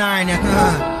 nine.